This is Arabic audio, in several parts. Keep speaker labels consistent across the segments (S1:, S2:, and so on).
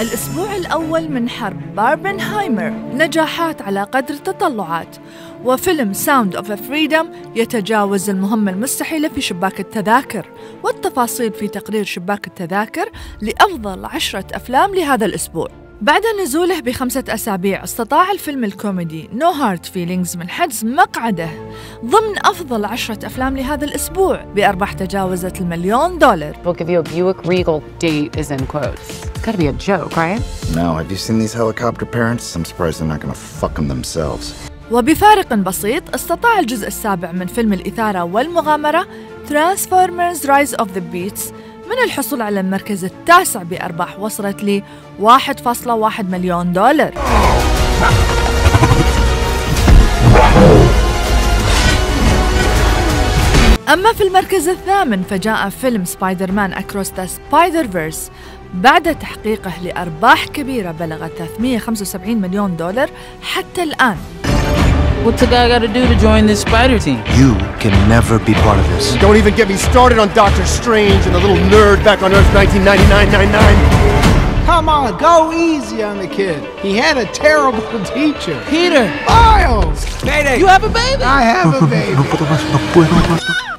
S1: الأسبوع الأول من حرب Barbenheimer نجاحات على قدر التطلعات. وفيلم Sound of Freedom يتجاوز المهمة المستحيلة في شباك التذاكر والتفاصيل في تقرير شباك التذاكر لأفضل عشرة أفلام لهذا الأسبوع. بعد نزوله بخمسة أسابيع استطاع الفيلم الكوميدي No Hard Feelings من حجز مقعده ضمن أفضل عشرة أفلام لهذا الأسبوع بأرباح تجاوزت المليون دولار.
S2: It's gotta be a joke, right?
S3: No, have you seen these helicopter parents? I'm surprised they're not gonna fuck them themselves.
S1: وبفارق بسيط استطاع الجزء السابع من فيلم الإثارة والمغامرة Transformers Rise of the Beasts من الحصول على المركز التاسع بأرباح وصلت ل 1.1 مليون دولار أما في المركز الثامن فجاء فيلم Spider-Man Across the Spider-Verse بعد تحقيقه لأرباح كبيرة بلغت 375 مليون دولار حتى الآن
S4: What's a guy gotta do to join this spider team?
S5: You can never be part of this.
S6: Don't even get me started on Doctor Strange and the little nerd back on Earth 1999-99.
S7: Come on, go easy on the kid. He had a terrible teacher.
S4: Peter,
S7: Miles!
S4: you have a baby!
S7: I have a baby.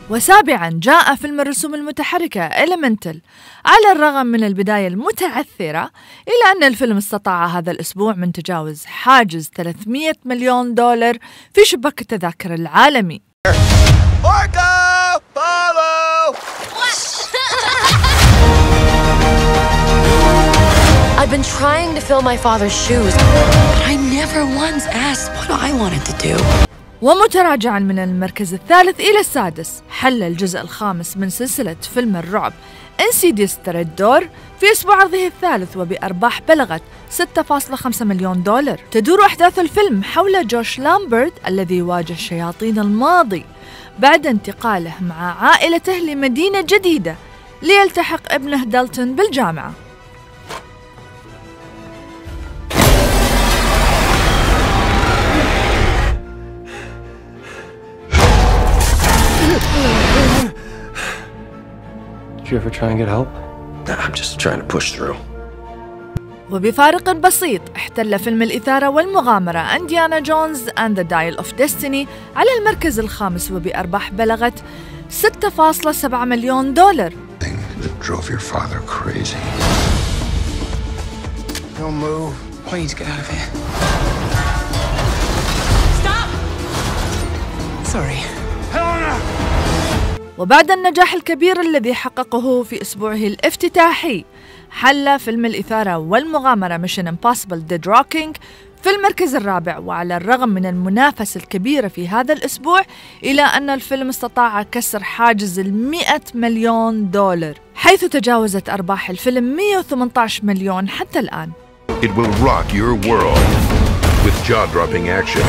S1: وسابعا جاء فيلم الرسوم المتحركة Elemental. على الرغم من البداية المتعثرة إلا أن الفيلم استطاع هذا الأسبوع من تجاوز حاجز 300 مليون دولار في شباك التذاكر العالمي.
S8: I've been trying to fill my father's shoes, but I never once asked what I wanted to do.
S1: ومتراجعا من المركز الثالث إلى السادس حل الجزء الخامس من سلسلة فيلم الرعب. Insidious Door في أسبوع عرضه الثالث وبأرباح بلغت 6.5 مليون دولار. تدور أحداث الفيلم حول جوش لامبرت الذي واجه شياطين الماضي بعد انتقاله مع عائلته لمدينة جديدة ليلتحق ابنه دالتون بالجامعة.
S6: Did you ever try and get help?
S5: Nah, I'm just trying to push through.
S1: وبفارق بسيط احتل فيلم الإثارة والمغامرة أنديانا جونز and the Dial of Destiny على المركز الخامس وبأرباح بلغت 6.7 مليون دولار
S5: Thing that drove your father crazy.
S7: Don't move.
S4: Please get out of here.
S8: Sorry.
S1: وبعد النجاح الكبير الذي حققه في أسبوعه الافتتاحي حل فيلم الإثارة والمغامرة Mission Impossible Dead Reckoning في المركز الرابع وعلى الرغم من المنافسة الكبيرة في هذا الأسبوع إلى أن الفيلم استطاع كسر حاجز المئة مليون دولار حيث تجاوزت أرباح الفيلم 118 مليون حتى الآن
S9: It will rock your world with jaw-dropping action.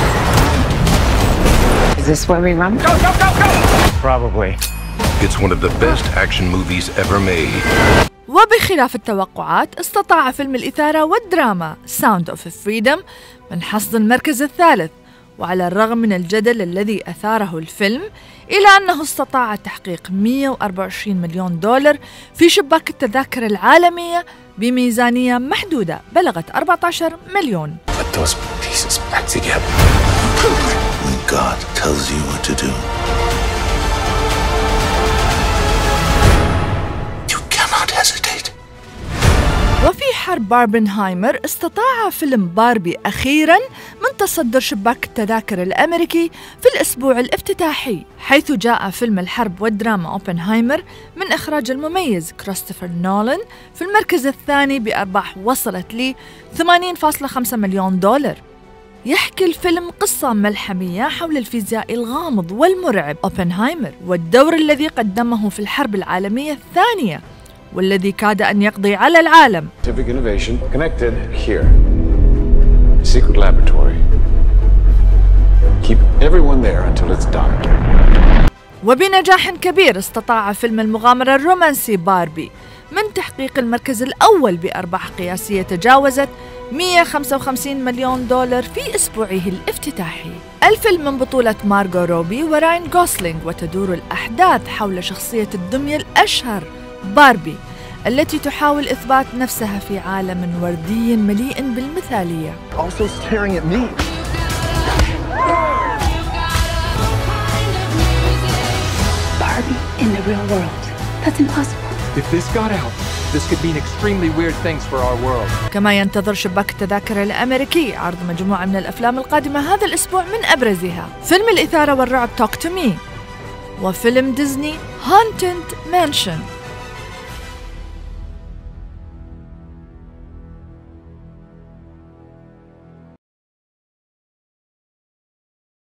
S2: Is this where we run?
S6: Probably.
S9: It's one of the best action movies ever made.
S1: وبخلاف التوقعات استطاع فيلم الإثارة والدراما Sound of Freedom من حصد المركز الثالث وعلى الرغم من الجدل الذي أثاره الفيلم إلى أنه استطاع تحقيق 124 مليون دولار في شباك التذاكر العالمية بميزانية محدودة بلغت 14 مليون
S5: Put those pieces back together. When God tells you what to do,
S1: حرب باربنهايمر استطاع فيلم باربي أخيرا من تصدر شباك التذاكر الأمريكي في الأسبوع الافتتاحي حيث جاء فيلم الحرب والدراما أوبنهايمر من إخراج المميز كريستوفر نولان في المركز الثاني بأرباح وصلت ل 80.5 مليون دولار. يحكي الفيلم قصة ملحمية حول الفيزيائي الغامض والمرعب أوبنهايمر والدور الذي قدمه في الحرب العالمية الثانية. والذي كاد أن يقضي على العالم. وبنجاح كبير استطاع فيلم المغامرة الرومانسي باربي. من تحقيق المركز الأول بأرباح قياسية تجاوزت 155 مليون دولار في أسبوعه الافتتاحي. الفيلم من بطولة مارغو روبي وراين غوسلينج وتدور الأحداث حول شخصية الدمية الأشهر. باربي التي تحاول إثبات نفسها في عالم وردي مليء بالمثالية
S10: Also staring at me.
S11: Barbie in the real world. That's impossible.
S10: If this got out, this could mean extremely weird things for our world.
S1: كما ينتظر شباك التذاكر الأمريكي عرض مجموعة من الأفلام القادمة هذا الأسبوع من أبرزها فيلم الإثارة والرعب Talk to Me وفيلم ديزني Haunted Mansion